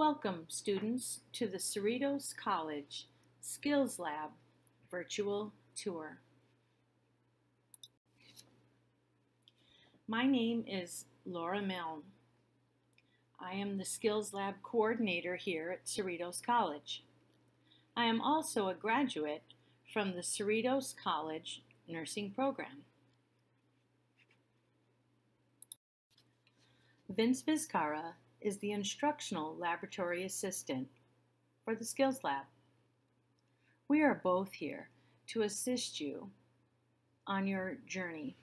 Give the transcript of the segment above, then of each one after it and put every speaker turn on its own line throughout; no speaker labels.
Welcome, students, to the Cerritos College Skills Lab virtual tour. My name is Laura Milne. I am the Skills Lab coordinator here at Cerritos College. I am also a graduate from the Cerritos College nursing program. Vince Vizcara is the instructional laboratory assistant for the Skills Lab. We are both here to assist you on your journey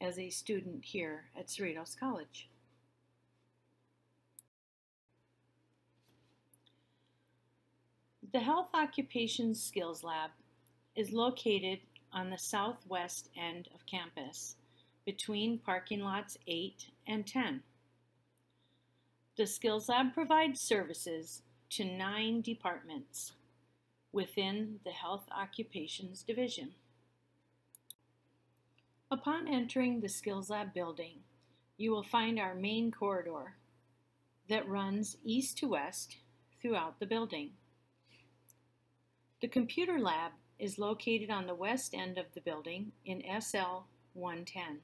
as a student here at Cerritos College. The Health Occupations Skills Lab is located on the southwest end of campus between parking lots 8 and 10. The Skills Lab provides services to nine departments within the Health Occupations Division. Upon entering the Skills Lab building, you will find our main corridor that runs east to west throughout the building. The computer lab is located on the west end of the building in SL 110.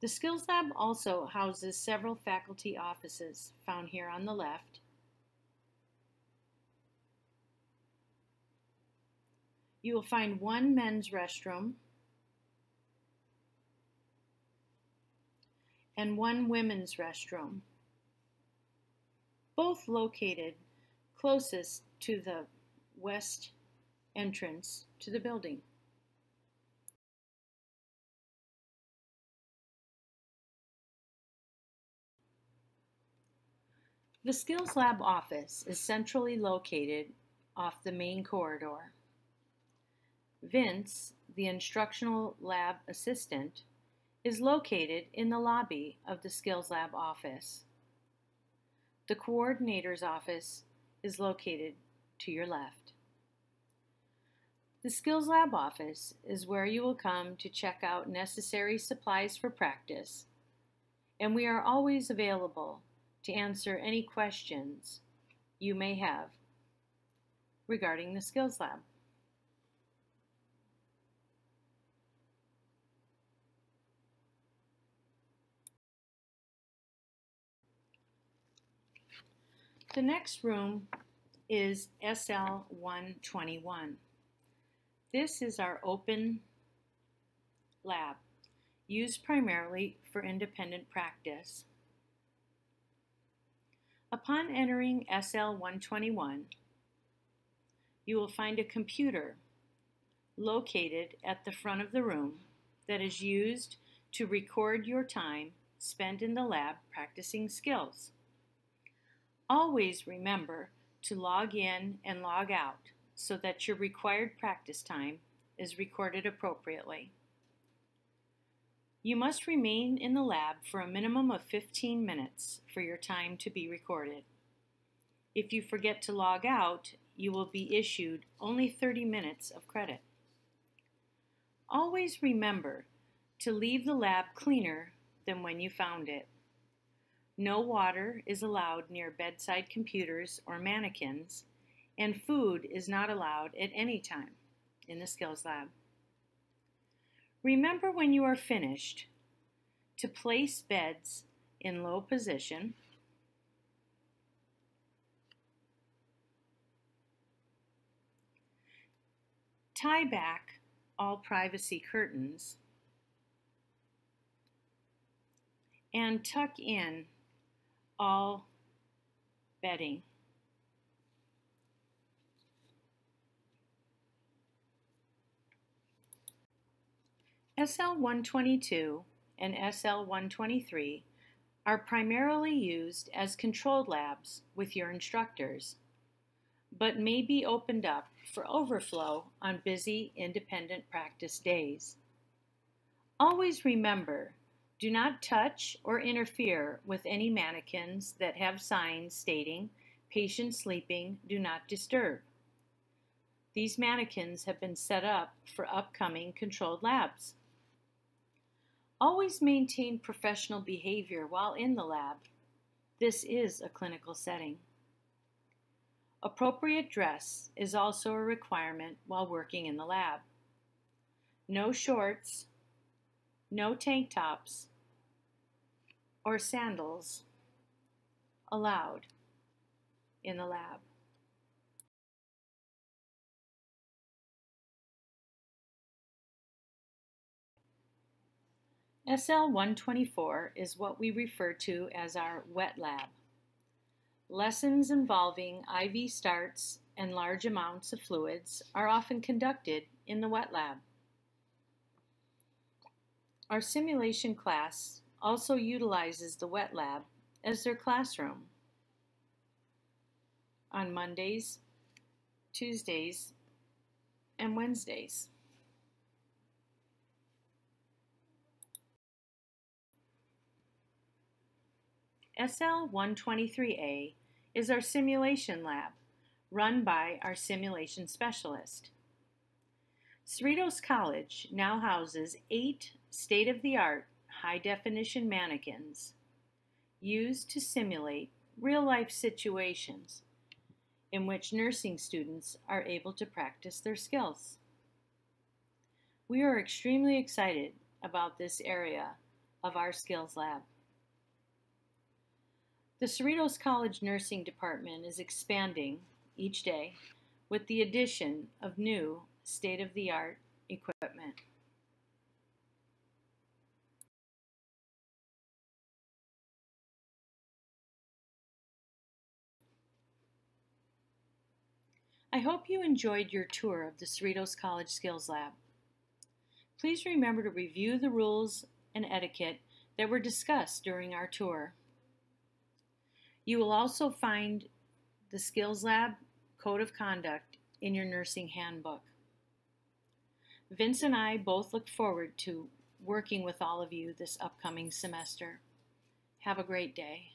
The Skills Lab also houses several faculty offices found here on the left. You will find one men's restroom and one women's restroom, both located closest to the west entrance to the building. The Skills Lab office is centrally located off the main corridor. Vince, the instructional lab assistant, is located in the lobby of the Skills Lab office. The coordinator's office is located to your left. The Skills Lab office is where you will come to check out necessary supplies for practice, and we are always available to answer any questions you may have regarding the Skills Lab. The next room is SL 121. This is our open lab, used primarily for independent practice. Upon entering SL121, you will find a computer located at the front of the room that is used to record your time spent in the lab practicing skills. Always remember to log in and log out so that your required practice time is recorded appropriately. You must remain in the lab for a minimum of 15 minutes for your time to be recorded. If you forget to log out, you will be issued only 30 minutes of credit. Always remember to leave the lab cleaner than when you found it. No water is allowed near bedside computers or mannequins, and food is not allowed at any time in the Skills Lab. Remember when you are finished to place beds in low position tie back all privacy curtains and tuck in all bedding. SL122 and SL123 are primarily used as controlled labs with your instructors, but may be opened up for overflow on busy independent practice days. Always remember, do not touch or interfere with any mannequins that have signs stating, patient sleeping, do not disturb. These mannequins have been set up for upcoming controlled labs. Always maintain professional behavior while in the lab. This is a clinical setting. Appropriate dress is also a requirement while working in the lab. No shorts, no tank tops, or sandals allowed in the lab. SL124 is what we refer to as our wet lab. Lessons involving IV starts and large amounts of fluids are often conducted in the wet lab. Our simulation class also utilizes the wet lab as their classroom on Mondays, Tuesdays, and Wednesdays. SL123A is our simulation lab run by our simulation specialist. Cerritos College now houses eight state-of-the-art high-definition mannequins used to simulate real-life situations in which nursing students are able to practice their skills. We are extremely excited about this area of our skills lab. The Cerritos College Nursing Department is expanding each day with the addition of new state-of-the-art equipment. I hope you enjoyed your tour of the Cerritos College Skills Lab. Please remember to review the rules and etiquette that were discussed during our tour. You will also find the Skills Lab Code of Conduct in your nursing handbook. Vince and I both look forward to working with all of you this upcoming semester. Have a great day.